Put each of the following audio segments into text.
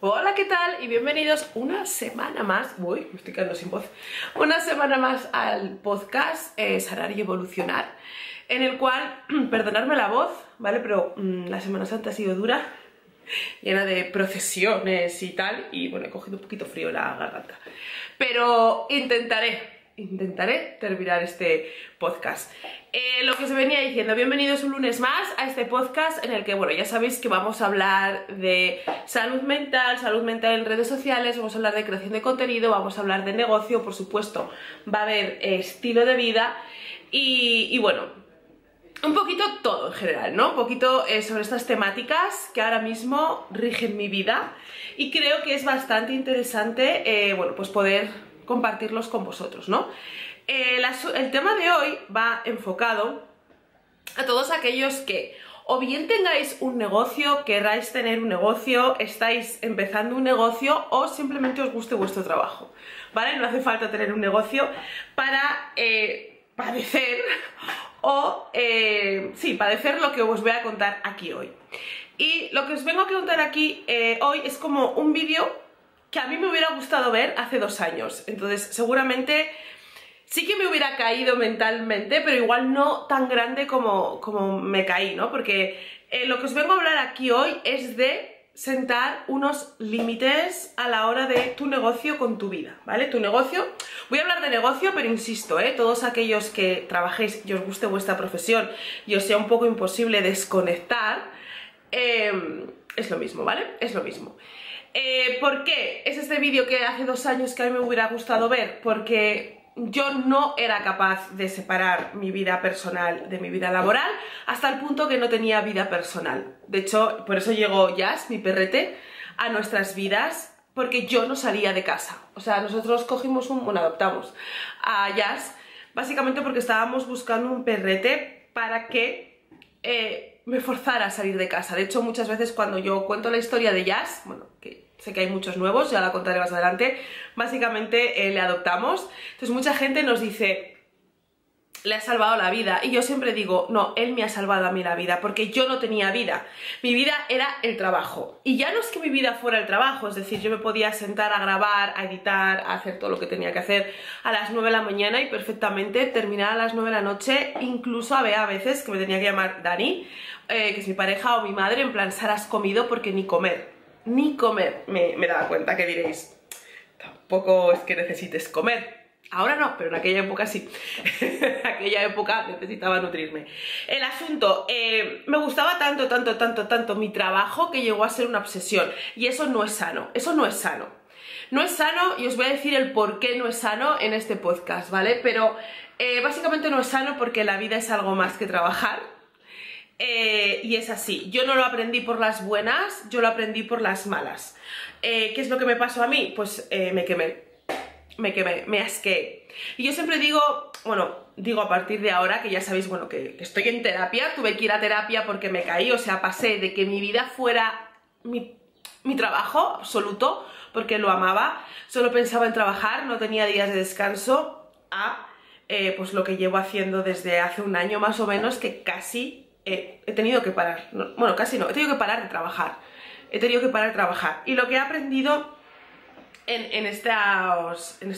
Hola, ¿qué tal? Y bienvenidos una semana más, uy, me estoy quedando sin voz, una semana más al podcast eh, Sanar y Evolucionar, en el cual, perdonadme la voz, ¿vale? Pero mm, la Semana Santa ha sido dura, llena de procesiones y tal, y bueno, he cogido un poquito frío la garganta. Pero intentaré, intentaré terminar este podcast. Eh, lo que os venía diciendo, bienvenidos un lunes más a este podcast en el que, bueno, ya sabéis que vamos a hablar de salud mental, salud mental en redes sociales, vamos a hablar de creación de contenido, vamos a hablar de negocio, por supuesto, va a haber estilo de vida y, y bueno, un poquito todo en general, ¿no? Un poquito eh, sobre estas temáticas que ahora mismo rigen mi vida y creo que es bastante interesante, eh, bueno, pues poder compartirlos con vosotros, ¿no? El tema de hoy va enfocado a todos aquellos que o bien tengáis un negocio, queráis tener un negocio, estáis empezando un negocio o simplemente os guste vuestro trabajo, ¿vale? No hace falta tener un negocio para eh, padecer o, eh, sí, padecer lo que os voy a contar aquí hoy. Y lo que os vengo a contar aquí eh, hoy es como un vídeo que a mí me hubiera gustado ver hace dos años. Entonces, seguramente sí que me hubiera caído mentalmente, pero igual no tan grande como, como me caí, ¿no? Porque eh, lo que os vengo a hablar aquí hoy es de sentar unos límites a la hora de tu negocio con tu vida, ¿vale? Tu negocio, voy a hablar de negocio, pero insisto, ¿eh? Todos aquellos que trabajéis y os guste vuestra profesión y os sea un poco imposible desconectar, eh, es lo mismo, ¿vale? Es lo mismo. Eh, ¿Por qué es este vídeo que hace dos años que a mí me hubiera gustado ver? Porque yo no era capaz de separar mi vida personal de mi vida laboral hasta el punto que no tenía vida personal. De hecho, por eso llegó Jazz, mi perrete, a nuestras vidas, porque yo no salía de casa. O sea, nosotros cogimos un, bueno, adoptamos a Jazz, básicamente porque estábamos buscando un perrete para que eh, me forzara a salir de casa. De hecho, muchas veces cuando yo cuento la historia de Jazz, bueno, que sé que hay muchos nuevos, ya la contaré más adelante, básicamente eh, le adoptamos. Entonces mucha gente nos dice, le ha salvado la vida. Y yo siempre digo, no, él me ha salvado a mí la vida, porque yo no tenía vida. Mi vida era el trabajo. Y ya no es que mi vida fuera el trabajo, es decir, yo me podía sentar a grabar, a editar, a hacer todo lo que tenía que hacer a las 9 de la mañana y perfectamente terminar a las 9 de la noche, incluso había a veces que me tenía que llamar Dani, eh, que es mi pareja o mi madre, en plan, Sara, has comido porque ni comer, ni comer, me, me daba cuenta que diréis, tampoco es que necesites comer. Ahora no, pero en aquella época sí. en aquella época necesitaba nutrirme. El asunto, eh, me gustaba tanto, tanto, tanto, tanto mi trabajo que llegó a ser una obsesión. Y eso no es sano, eso no es sano. No es sano y os voy a decir el por qué no es sano en este podcast, ¿vale? Pero eh, básicamente no es sano porque la vida es algo más que trabajar. Eh, y es así, yo no lo aprendí por las buenas, yo lo aprendí por las malas. Eh, ¿Qué es lo que me pasó a mí? Pues eh, me quemé, me quemé, me asqué. Y yo siempre digo, bueno, digo a partir de ahora que ya sabéis, bueno, que, estoy en terapia, tuve que ir a terapia porque me caí, o sea, pasé de que mi vida fuera mi, trabajo absoluto, porque lo amaba, solo pensaba en trabajar, no tenía días de descanso, a pues lo que llevo haciendo desde hace un año más o menos, que casi eh, he tenido que parar, no, bueno, casi no, he tenido que parar de trabajar, he tenido que parar de trabajar. Y lo que he aprendido en, en, en, estos, en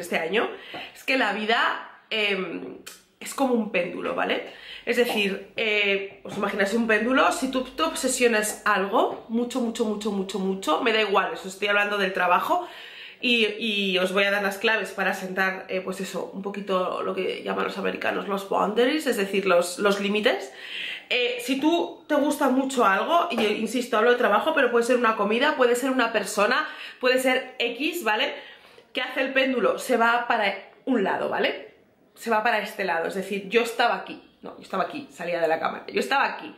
este año es que la vida eh, es como un péndulo, ¿vale? Es decir, eh, os imagináis un péndulo, si tú te obsesionas algo, mucho, mucho, mucho, mucho, mucho, me da igual, eso estoy hablando del trabajo, y, os voy a dar las claves para sentar, eh, pues eso, un poquito lo que llaman los americanos los boundaries, es decir, los límites. Eh, si tú te gusta mucho algo, y insisto, hablo de trabajo, pero puede ser una comida, puede ser una persona, puede ser X, ¿vale? ¿Qué hace el péndulo? Se va para un lado, ¿vale? Se va para este lado, es decir, yo estaba aquí, no, yo estaba aquí, salía de la cámara, yo estaba aquí.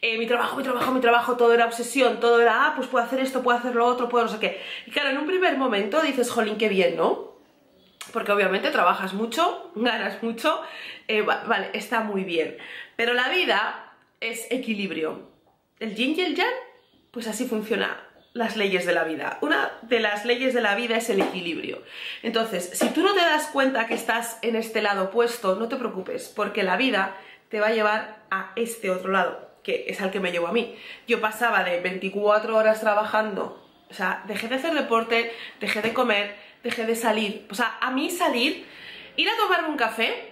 Eh, mi trabajo, mi trabajo, mi trabajo, todo era obsesión, todo era, ah, pues puedo hacer esto, puedo hacer lo otro, puedo no sé qué. Y claro, en un primer momento dices, jolín, qué bien, ¿no? Porque obviamente trabajas mucho, ganas mucho, eh, vale, está muy bien. Pero la vida es equilibrio. El yin y el yang, pues así funciona las leyes de la vida. Una de las leyes de la vida es el equilibrio. Entonces, si tú no te das cuenta que estás en este lado opuesto, no te preocupes, porque la vida te va a llevar a este otro lado, que es al que me llevo a mí. Yo pasaba de 24 horas trabajando O sea, dejé de hacer deporte, dejé de comer, dejé de salir. O sea, a mí salir, ir a tomarme un café,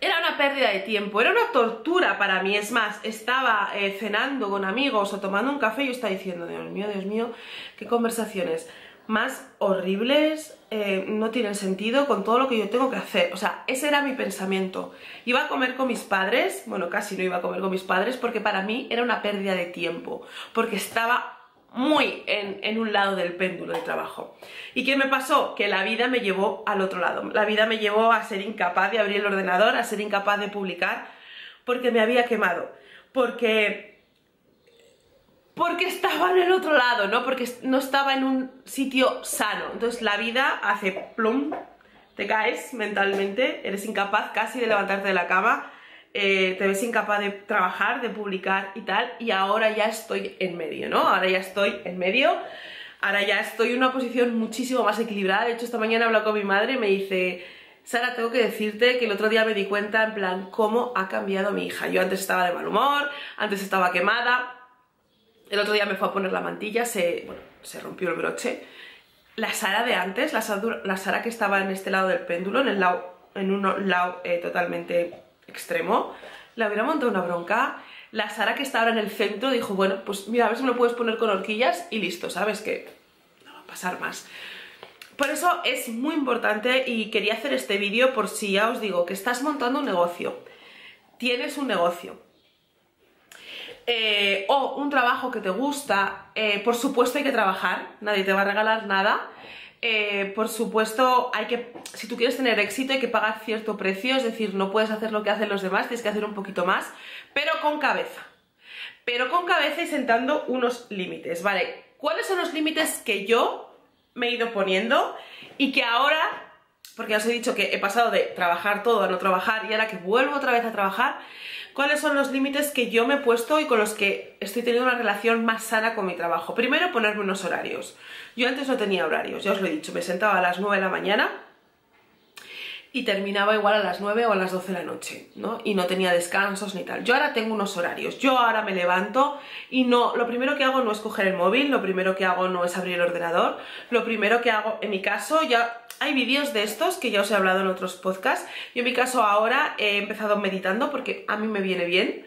era una pérdida de tiempo, era una tortura para mí. Es más, estaba eh, cenando con amigos o tomando un café y yo estaba diciendo, Dios mío, Dios mío, qué conversaciones más horribles, eh, no tienen sentido con todo lo que yo tengo que hacer. O sea, ese era mi pensamiento. Iba a comer con mis padres, bueno, casi no iba a comer con mis padres porque para mí era una pérdida de tiempo, porque estaba muy en, en, un lado del péndulo de trabajo. ¿Y qué me pasó? Que la vida me llevó al otro lado. La vida me llevó a ser incapaz de abrir el ordenador, a ser incapaz de publicar, porque me había quemado. Porque porque estaba en el otro lado, ¿no? Porque no estaba en un sitio sano. Entonces la vida hace plum, te caes mentalmente, eres incapaz casi de levantarte de la cama, eh, te ves incapaz de trabajar, de publicar y tal, y ahora ya estoy en medio, ¿no? Ahora ya estoy en medio, ahora ya estoy en una posición muchísimo más equilibrada. De hecho, esta mañana he hablado con mi madre y me dice... Sara, tengo que decirte que el otro día me di cuenta en plan cómo ha cambiado mi hija. Yo antes estaba de mal humor, antes estaba quemada, el otro día me fue a poner la mantilla, se, se rompió el broche. La Sara de antes, la Sara, que estaba en este lado del péndulo, en, el lado, en un lado eh, totalmente extremo, la hubiera montado una bronca. La Sara que está ahora en el centro dijo, bueno, pues mira, a ver si me lo puedes poner con horquillas y listo, ¿sabes? Que no va a pasar más. Por eso es muy importante y quería hacer este vídeo por si ya os digo que estás montando un negocio, tienes un negocio, eh, o un trabajo que te gusta, eh, por supuesto hay que trabajar, nadie te va a regalar nada. Eh, por supuesto, hay que, si tú quieres tener éxito hay que pagar cierto precio, es decir, no puedes hacer lo que hacen los demás, tienes que hacer un poquito más, pero con cabeza. Pero con cabeza y sentando unos límites, ¿vale? ¿Cuáles son los límites que yo me he ido poniendo y que ahora, porque os he dicho que he pasado de trabajar todo a no trabajar y ahora que vuelvo otra vez a trabajar, cuáles son los límites que yo me he puesto y con los que estoy teniendo una relación más sana con mi trabajo. Primero, ponerme unos horarios. Yo antes no tenía horarios, ya os lo he dicho, me sentaba a las 9 de la mañana y terminaba igual a las 9 o a las 12 de la noche, ¿no? Y no tenía descansos ni tal. Yo ahora tengo unos horarios, yo ahora me levanto y no, lo primero que hago no es coger el móvil, lo primero que hago no es abrir el ordenador, lo primero que hago, en mi caso, ya hay vídeos de estos que ya os he hablado en otros podcasts, yo en mi caso ahora he empezado meditando porque a mí me viene bien,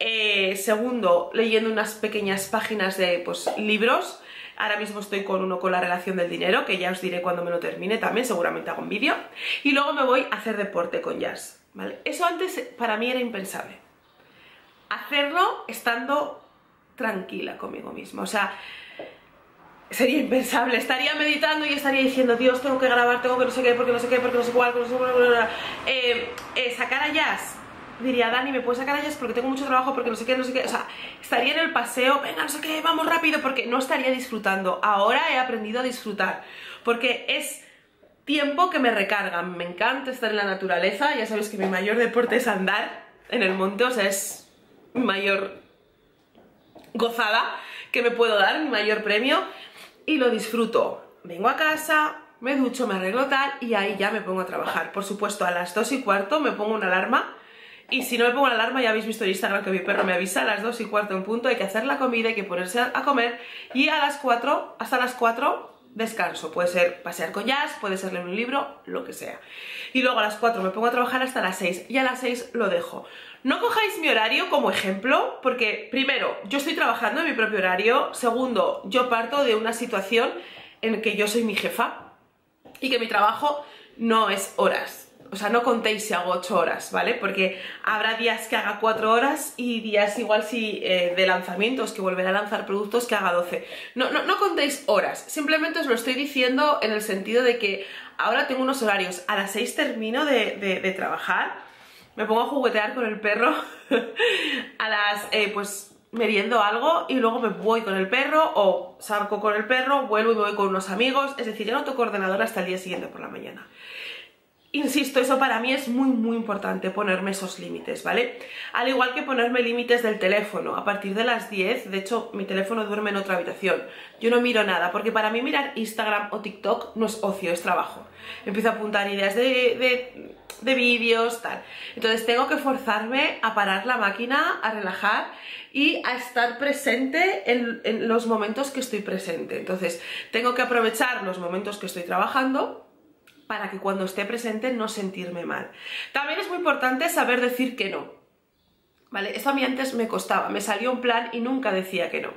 eh, segundo, leyendo unas pequeñas páginas de pues, libros, Ahora mismo estoy con uno con la relación del dinero, que ya os diré cuando me lo termine también, seguramente hago un vídeo. Y luego me voy a hacer deporte con jazz, ¿vale? Eso antes para mí era impensable. Hacerlo estando tranquila conmigo misma, o sea, sería impensable. Estaría meditando y estaría diciendo, Dios, tengo que grabar, tengo que no sé qué, porque no sé qué, porque no sé cuál, porque no sé cuál, eh, eh, sacar a jazz diría, Dani, ¿me puedes sacar a ellas porque tengo mucho trabajo, porque no sé qué, no sé qué? O sea, estaría en el paseo, venga, no sé qué, vamos rápido, porque no estaría disfrutando. Ahora he aprendido a disfrutar, porque es tiempo que me recarga. Me encanta estar en la naturaleza, ya sabes que mi mayor deporte es andar en el monte, o sea, es mi mayor gozada que me puedo dar, mi mayor premio, y lo disfruto. Vengo a casa, me ducho, me arreglo tal, y ahí ya me pongo a trabajar. Por supuesto, a las dos y cuarto me pongo una alarma y si no me pongo la alarma, ya habéis visto en Instagram que mi perro me avisa a las 2 y cuarto en punto, hay que hacer la comida, hay que ponerse a comer y a las 4, hasta las 4 descanso. Puede ser pasear con jazz, puede ser leer un libro, lo que sea. Y luego a las 4 me pongo a trabajar hasta las 6 y a las 6 lo dejo. No cojáis mi horario como ejemplo, porque primero, yo estoy trabajando en mi propio horario, segundo, yo parto de una situación en que yo soy mi jefa y que mi trabajo no es horas o sea, no contéis si hago 8 horas, ¿vale? Porque habrá días que haga 4 horas y días igual si eh, de lanzamientos, que volverá a lanzar productos, que haga 12. No, no, no contéis horas, simplemente os lo estoy diciendo en el sentido de que ahora tengo unos horarios. A las 6 termino de, trabajar, me pongo a juguetear con el perro, a las, eh, pues meriendo algo y luego me voy con el perro o salgo con el perro, vuelvo y me voy con unos amigos, es decir, ya no toco ordenador hasta el día siguiente por la mañana. Insisto, eso para mí es muy muy importante, ponerme esos límites, ¿vale? Al igual que ponerme límites del teléfono, a partir de las 10, de hecho mi teléfono duerme en otra habitación, yo no miro nada, porque para mí mirar Instagram o TikTok no es ocio, es trabajo. Empiezo a apuntar ideas de, de, vídeos, tal. Entonces tengo que forzarme a parar la máquina, a relajar y a estar presente en, en los momentos que estoy presente. Entonces tengo que aprovechar los momentos que estoy trabajando para que cuando esté presente no sentirme mal. También es muy importante saber decir que no. ¿Vale? Esto a mí antes me costaba, me salió un plan y nunca decía que no.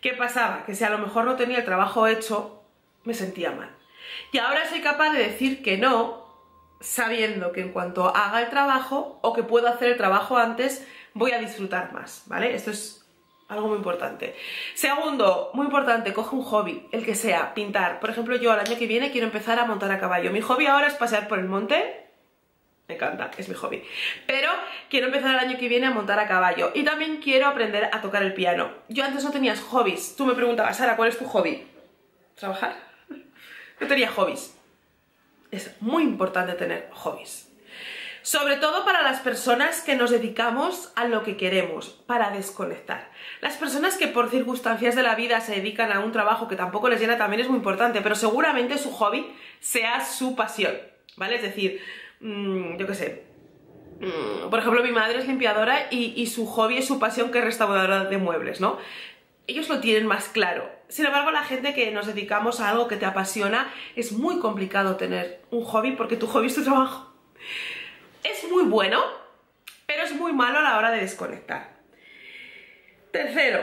¿Qué pasaba? Que si a lo mejor no tenía el trabajo hecho, me sentía mal. Y ahora soy capaz de decir que no, sabiendo que en cuanto haga el trabajo o que puedo hacer el trabajo antes, voy a disfrutar más, ¿vale? Esto es algo muy importante. Segundo, muy importante, coge un hobby, el que sea, pintar. Por ejemplo, yo el año que viene quiero empezar a montar a caballo. Mi hobby ahora es pasear por el monte. Me encanta, es mi hobby. Pero quiero empezar el año que viene a montar a caballo. Y también quiero aprender a tocar el piano. Yo antes no tenía hobbies. Tú me preguntabas, Sara, ¿cuál es tu hobby? ¿Trabajar? No tenía hobbies. Es muy importante tener hobbies. Sobre todo para las personas que nos dedicamos a lo que queremos, para desconectar. Las personas que por circunstancias de la vida se dedican a un trabajo que tampoco les llena también es muy importante, pero seguramente su hobby sea su pasión, ¿vale? Es decir, mm, yo qué sé, mm, por ejemplo, mi madre es limpiadora y, y, su hobby es su pasión que es restauradora de muebles, ¿no? Ellos lo tienen más claro. Sin embargo, la gente que nos dedicamos a algo que te apasiona, es muy complicado tener un hobby porque tu hobby es tu trabajo es muy bueno, pero es muy malo a la hora de desconectar. Tercero,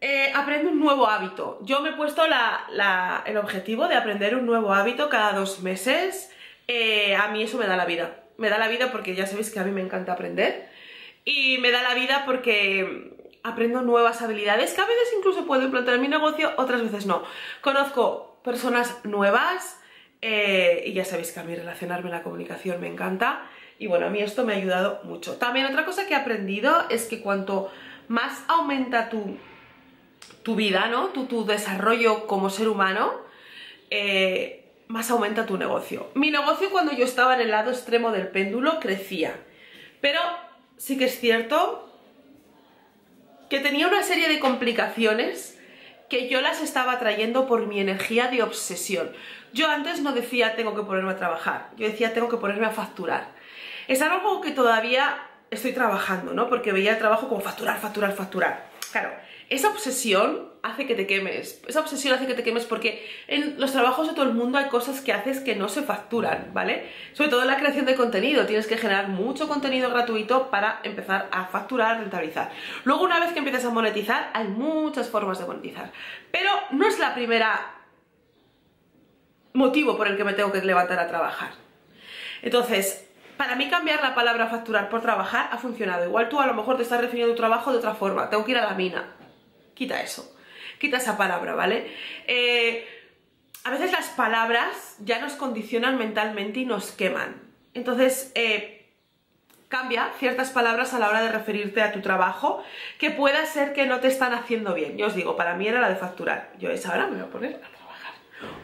eh, aprende un nuevo hábito. Yo me he puesto el objetivo de aprender un nuevo hábito cada dos meses. Eh, a mí eso me da la vida. Me da la vida porque ya sabéis que a mí me encanta aprender. Y me da la vida porque aprendo nuevas habilidades que a veces incluso puedo implantar en mi negocio, otras veces no. Conozco personas nuevas eh, y ya sabéis que a mí relacionarme en la comunicación me encanta y bueno, a mí esto me ha ayudado mucho. También otra cosa que he aprendido es que cuanto más aumenta tu, tu vida, ¿no? Tu, tu, desarrollo como ser humano, eh, más aumenta tu negocio. Mi negocio cuando yo estaba en el lado extremo del péndulo crecía. Pero sí que es cierto que tenía una serie de complicaciones que yo las estaba trayendo por mi energía de obsesión. Yo antes no decía tengo que ponerme a trabajar, yo decía tengo que ponerme a facturar. Es algo que todavía estoy trabajando, ¿no? Porque veía el trabajo como facturar, facturar, facturar. Claro, esa obsesión hace que te quemes. Esa obsesión hace que te quemes porque en los trabajos de todo el mundo hay cosas que haces que no se facturan, ¿vale? Sobre todo en la creación de contenido. Tienes que generar mucho contenido gratuito para empezar a facturar, rentabilizar. Luego, una vez que empiezas a monetizar, hay muchas formas de monetizar. Pero no es la primera motivo por el que me tengo que levantar a trabajar. Entonces, para mí cambiar la palabra facturar por trabajar ha funcionado. Igual tú a lo mejor te estás refiriendo tu trabajo de otra forma. Tengo que ir a la mina. Quita eso. Quita esa palabra, ¿vale? Eh, a veces las palabras ya nos condicionan mentalmente y nos queman. Entonces, eh, cambia ciertas palabras a la hora de referirte a tu trabajo que pueda ser que no te están haciendo bien. Yo os digo, para mí era la de facturar. Yo esa hora me voy a poner a trabajar.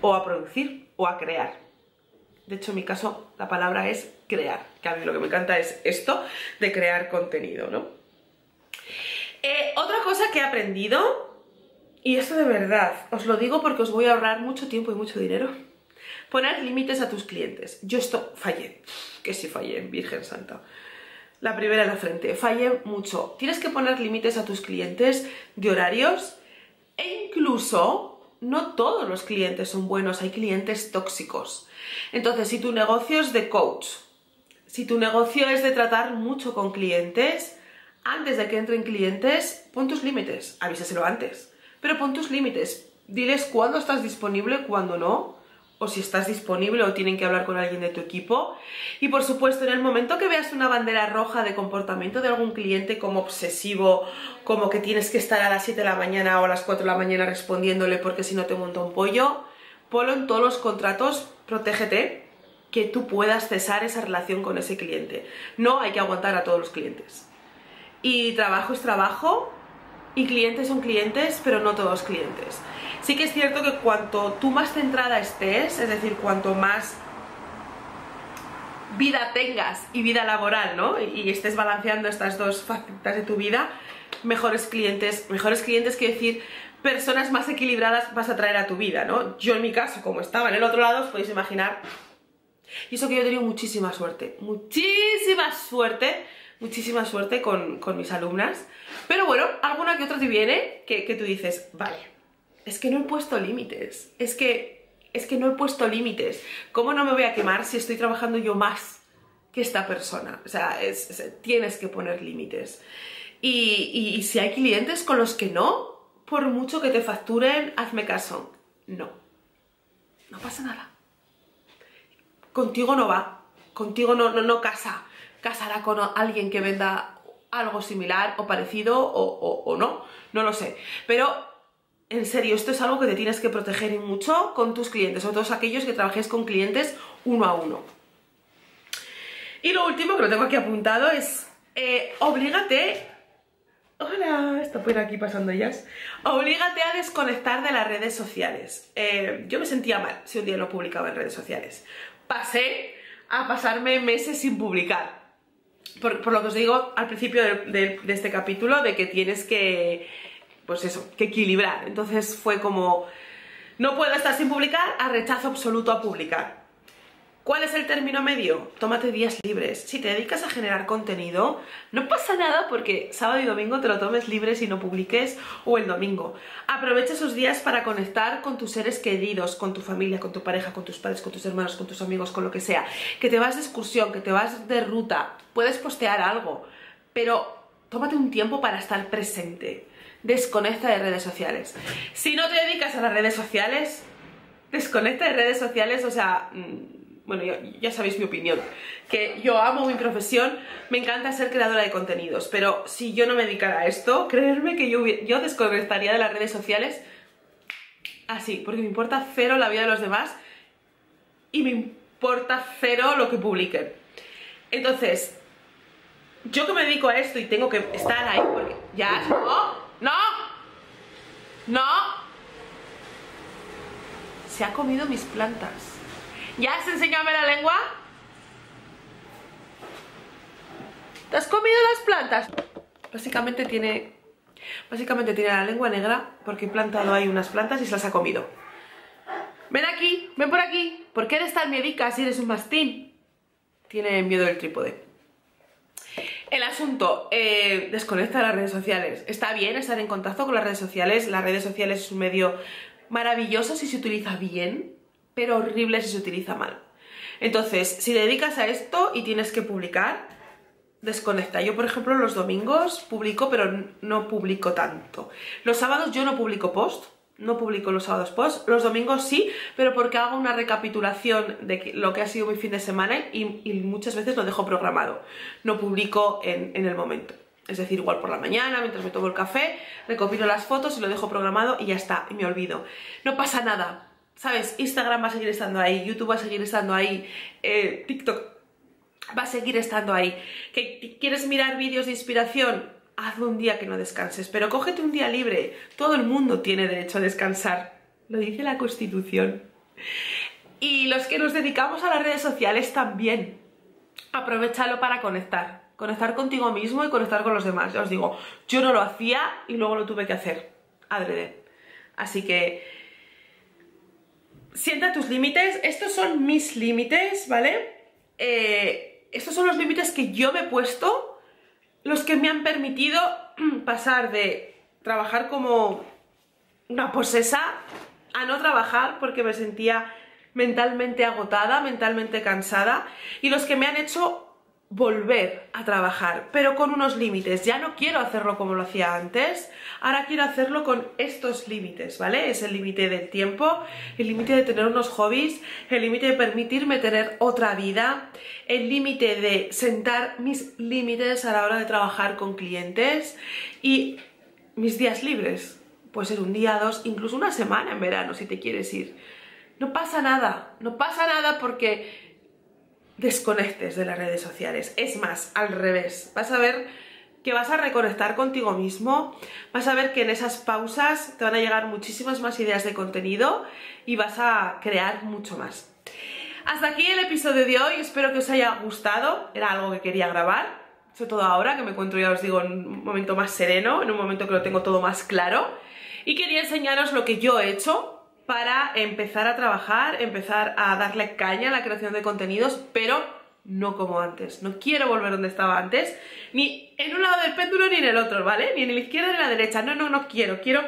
O a producir o a crear. De hecho, en mi caso, la palabra es crear, que a mí lo que me encanta es esto de crear contenido, ¿no? Eh, otra cosa que he aprendido, y esto de verdad, os lo digo porque os voy a ahorrar mucho tiempo y mucho dinero, poner límites a tus clientes. Yo esto fallé, que sí fallé, Virgen Santa. La primera en la frente, fallé mucho. Tienes que poner límites a tus clientes de horarios e incluso no todos los clientes son buenos, hay clientes tóxicos. Entonces, si tu negocio es de coach, si tu negocio es de tratar mucho con clientes, antes de que entren clientes, pon tus límites, avísaselo antes, pero pon tus límites, diles cuándo estás disponible, cuándo no, o si estás disponible o tienen que hablar con alguien de tu equipo. Y por supuesto, en el momento que veas una bandera roja de comportamiento de algún cliente como obsesivo, como que tienes que estar a las 7 de la mañana o a las 4 de la mañana respondiéndole porque si no te monta un pollo, ponlo en todos los contratos, protégete, que tú puedas cesar esa relación con ese cliente. No hay que aguantar a todos los clientes. Y trabajo es trabajo y clientes son clientes, pero no todos clientes. Sí que es cierto que cuanto tú más centrada estés, es decir, cuanto más vida tengas y vida laboral, ¿no? Y estés balanceando estas dos facetas de tu vida, mejores clientes, mejores clientes quiere decir personas más equilibradas vas a traer a tu vida, ¿no? Yo en mi caso, como estaba en el otro lado, os podéis imaginar. Y eso que yo he tenido muchísima suerte, muchísima suerte, muchísima suerte con, mis alumnas. Pero bueno, alguna que otra te viene que, que tú dices, vale, es que no he puesto límites, es que es que no he puesto límites. ¿Cómo no me voy a quemar si estoy trabajando yo más que esta persona? O sea, tienes que poner límites. Y, si hay clientes con los que no, por mucho que te facturen, hazme caso. No. No pasa nada. Contigo no va. Contigo no, no, no casa. Casará con alguien que venda algo similar o parecido o, o no. No lo sé. Pero en serio, esto es algo que te tienes que proteger mucho con tus clientes, sobre todo aquellos que trabajes con clientes uno a uno. Y lo último que lo tengo aquí apuntado es, eh, oblígate... Hola, está por aquí pasando ellas. Oblígate a desconectar de las redes sociales. Eh, yo me sentía mal si un día no publicaba en redes sociales. Pasé a pasarme meses sin publicar. Por, lo que os digo al principio de este capítulo, de que tienes que pues eso, que equilibrar. Entonces fue como, no puedo estar sin publicar, a rechazo absoluto a publicar. ¿Cuál es el término medio? Tómate días libres. Si te dedicas a generar contenido, no pasa nada porque sábado y domingo te lo tomes libres y no publiques o el domingo. Aprovecha esos días para conectar con tus seres queridos, con tu familia, con tu pareja, con tus padres, con tus hermanos, con tus amigos, con lo que sea. Que te vas de excursión, que te vas de ruta, puedes postear algo, pero tómate un tiempo para estar presente desconecta de redes sociales. Si no te dedicas a las redes sociales, desconecta de redes sociales, o sea, mm, bueno, ya, sabéis mi opinión, que yo amo mi profesión, me encanta ser creadora de contenidos, pero si yo no me dedicara a esto, creerme que yo, yo desconectaría de las redes sociales así, porque me importa cero la vida de los demás y me importa cero lo que publiquen. Entonces, yo que me dedico a esto y tengo que estar ahí porque ya, ¿no? ¡No! ¡No! Se ha comido mis plantas. ¿Ya has enseñado la lengua? ¿Te has comido las plantas? Básicamente tiene... Básicamente tiene la lengua negra porque he plantado ahí unas plantas y se las ha comido. Ven aquí, ven por aquí. ¿Por qué eres tan miedica si eres un mastín? Tiene miedo del trípode. El asunto, eh, desconecta las redes sociales. Está bien estar en contacto con las redes sociales. Las redes sociales es un medio maravilloso si se utiliza bien, pero horrible si se utiliza mal. Entonces, si dedicas a esto y tienes que publicar, desconecta. Yo, por ejemplo, los domingos publico, pero no publico tanto. Los sábados yo no publico post, no publico los sábados post, los domingos sí, pero porque hago una recapitulación de lo que ha sido mi fin de semana y, muchas veces lo dejo programado, no publico en, el momento. Es decir, igual por la mañana, mientras me tomo el café, recopilo las fotos y lo dejo programado y ya está, y me olvido. No pasa nada, ¿sabes? Instagram va a seguir estando ahí, YouTube va a seguir estando ahí, eh, TikTok va a seguir estando ahí. ¿Que quieres mirar vídeos de inspiración? Hazlo un día que no descanses, pero cógete un día libre. Todo el mundo tiene derecho a descansar. Lo dice la Constitución. Y los que nos dedicamos a las redes sociales también. Aprovechalo para conectar. Conectar contigo mismo y conectar con los demás. Ya os digo, yo no lo hacía y luego lo tuve que hacer. Adrede. Así que... Sienta tus límites. Estos son mis límites, ¿vale? Eh, estos son los límites que yo me he puesto los que me han permitido pasar de trabajar como una posesa a no trabajar porque me sentía mentalmente agotada, mentalmente cansada y los que me han hecho volver a trabajar, pero con unos límites. Ya no quiero hacerlo como lo hacía antes, ahora quiero hacerlo con estos límites, ¿vale? Es el límite del tiempo, el límite de tener unos hobbies, el límite de permitirme tener otra vida, el límite de sentar mis límites a la hora de trabajar con clientes y mis días libres. Puede ser un día, dos, incluso una semana en verano si te quieres ir. No pasa nada, no pasa nada porque desconectes de las redes sociales. Es más, al revés. Vas a ver que vas a reconectar contigo mismo, vas a ver que en esas pausas te van a llegar muchísimas más ideas de contenido y vas a crear mucho más. Hasta aquí el episodio de hoy, espero que os haya gustado, era algo que quería grabar, sobre todo ahora que me encuentro, ya os digo, en un momento más sereno, en un momento que lo tengo todo más claro, y quería enseñaros lo que yo he hecho para empezar a trabajar, empezar a darle caña a la creación de contenidos, pero no como antes. No quiero volver donde estaba antes, ni en un lado del péndulo ni en el otro, ¿vale? Ni en la izquierda ni en la derecha. No, no, no quiero. Quiero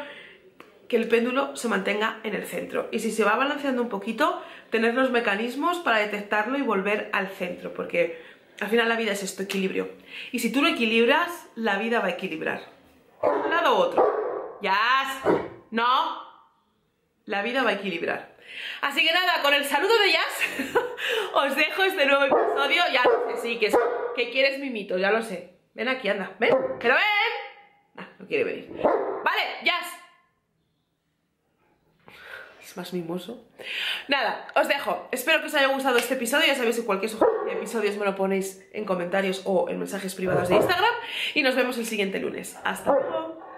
que el péndulo se mantenga en el centro. Y si se va balanceando un poquito, tener los mecanismos para detectarlo y volver al centro, porque al final la vida es esto, equilibrio. Y si tú lo equilibras, la vida va a equilibrar. Un lado u otro. Ya. No. La vida va a equilibrar. Así que nada, con el saludo de Jazz, os dejo este nuevo episodio. Ya lo sé, sí, que, que quieres mi mito, ya lo sé. Ven aquí, anda, ven, pero ven. Ah, no quiere venir. Vale, Jazz, más mimoso. Nada, os dejo. Espero que os haya gustado este episodio. Ya sabéis que cualquier sugerencia de episodios me lo ponéis en comentarios o en mensajes privados de Instagram. Y nos vemos el siguiente lunes. Hasta luego.